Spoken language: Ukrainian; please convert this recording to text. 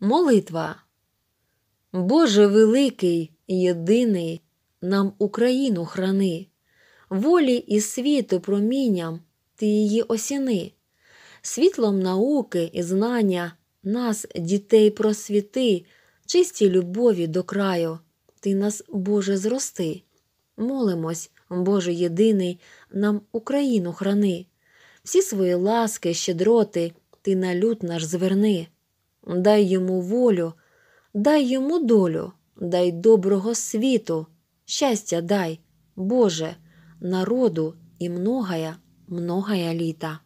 Молитва. Боже великий, єдиний, нам Україну храни, волі і світу промінням ти її осіни, світлом науки і знання нас, дітей, просвіти, чисті любові до краю, ти нас, Боже, зрости. Молимось, Боже єдиний, нам Україну храни, всі свої ласки, щедроти, ти на люд наш зверни. Дай йому волю, дай йому долю, дай доброго світу, щастя дай, Боже, народу і многая, многая літа.